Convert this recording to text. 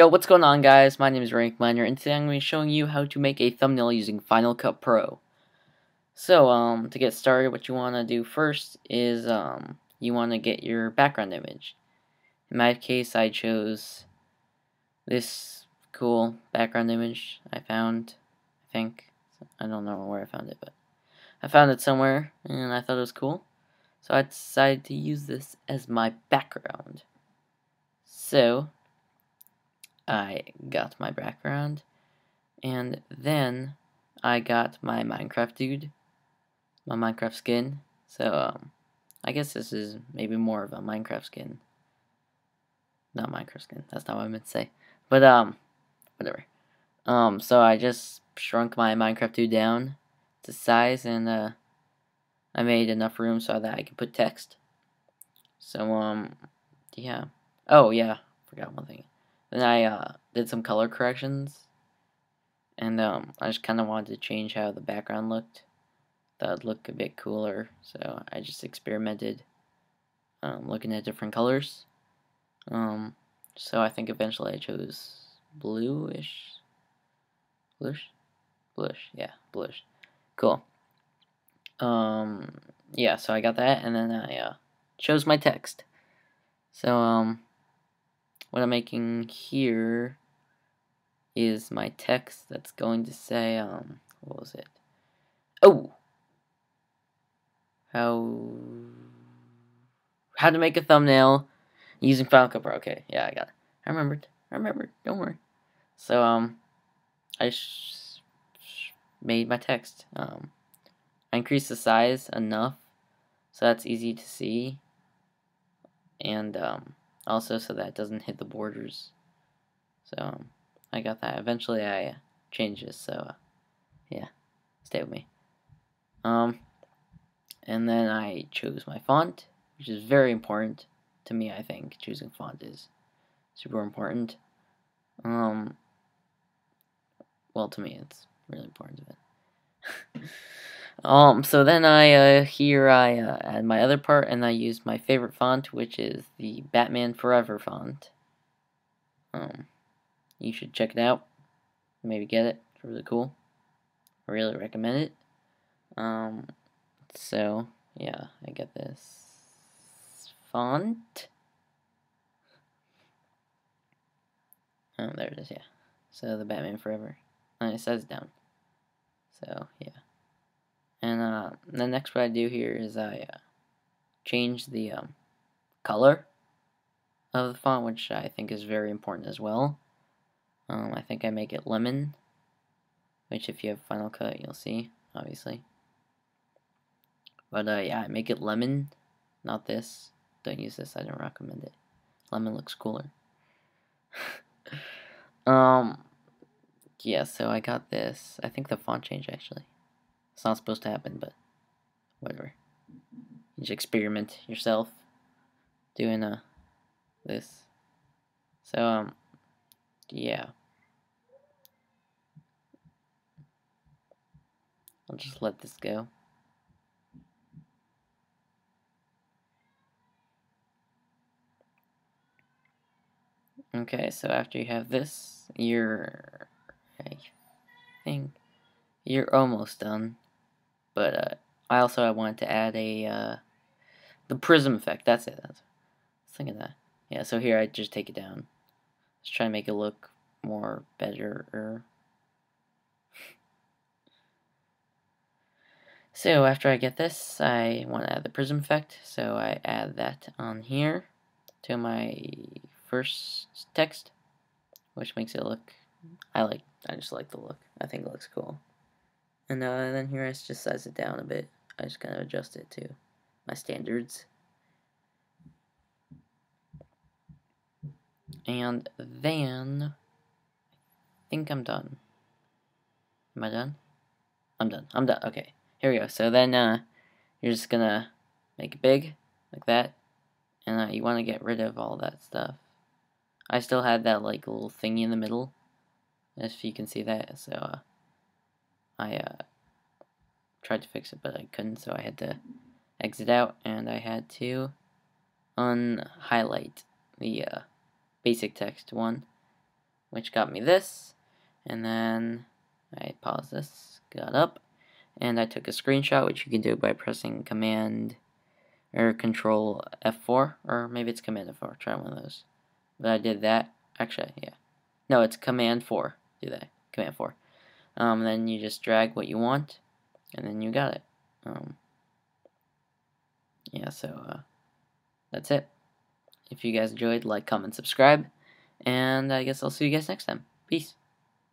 Yo, what's going on guys? My name is Rankminer, and today I'm going to be showing you how to make a thumbnail using Final Cut Pro. So, um, to get started, what you want to do first is, um, you want to get your background image. In my case, I chose this cool background image I found, I think. I don't know where I found it, but I found it somewhere, and I thought it was cool. So I decided to use this as my background. So, I got my background, and then I got my Minecraft dude, my Minecraft skin. So, um, I guess this is maybe more of a Minecraft skin. Not Minecraft skin, that's not what I meant to say. But, um, whatever. Um, so I just shrunk my Minecraft dude down to size, and, uh, I made enough room so that I could put text. So, um, yeah. Oh, yeah, forgot one thing. Then I uh, did some color corrections, and um, I just kind of wanted to change how the background looked. That would look a bit cooler, so I just experimented um, looking at different colors. Um, so I think eventually I chose bluish, bluish, bluish, yeah, bluish. Cool. Um, yeah, so I got that, and then I uh, chose my text. So um, what I'm making here is my text that's going to say, um, what was it? Oh! How, how to make a thumbnail using Final Pro. Okay, yeah, I got it. I remembered. I remembered. Don't worry. So, um, I made my text. Um, I increased the size enough so that's easy to see. And, um, also so that doesn't hit the borders. So um, I got that. Eventually I uh, changed this, so uh, yeah, stay with me. Um, and then I chose my font, which is very important to me. I think choosing font is super important. Um, well, to me, it's really important to it. Um, so then I, uh, here I uh, add my other part, and I use my favorite font, which is the Batman Forever font. Um, you should check it out. Maybe get it. It's really cool. I really recommend it. Um, so, yeah, I get this font. Oh, there it is, yeah. So, the Batman Forever. And it says down. So, yeah. And uh, the next what I do here is I uh, change the um, color of the font, which I think is very important as well. Um, I think I make it lemon, which if you have Final Cut, you'll see, obviously. But uh, yeah, I make it lemon, not this. Don't use this, I don't recommend it. Lemon looks cooler. um, yeah, so I got this. I think the font changed actually. It's not supposed to happen, but whatever. You just experiment yourself doing uh, this. So, um, yeah. I'll just let this go. Okay, so after you have this, you're, I think, you're almost done. But uh, I also I wanted to add a uh, the prism effect. That's it. That's, think of that. Yeah. So here I just take it down. Let's try and make it look more better. So after I get this, I want to add the prism effect. So I add that on here to my first text, which makes it look. I like. I just like the look. I think it looks cool. And uh, then here I just size it down a bit. I just kind of adjust it to my standards. And then, I think I'm done. Am I done? I'm done. I'm done. Okay, here we go. So then uh, you're just gonna make it big, like that. And uh, you want to get rid of all that stuff. I still had that like little thingy in the middle, if you can see that. So uh, I uh, tried to fix it, but I couldn't, so I had to exit out, and I had to unhighlight the uh, basic text one, which got me this, and then I paused this, got up, and I took a screenshot, which you can do by pressing Command or Control F4, or maybe it's Command F4. Try one of those. But I did that. Actually, yeah. No, it's Command 4. Do that. Command 4. Um, then you just drag what you want, and then you got it. Um, yeah, so uh, that's it. If you guys enjoyed, like, comment, subscribe, and I guess I'll see you guys next time. Peace.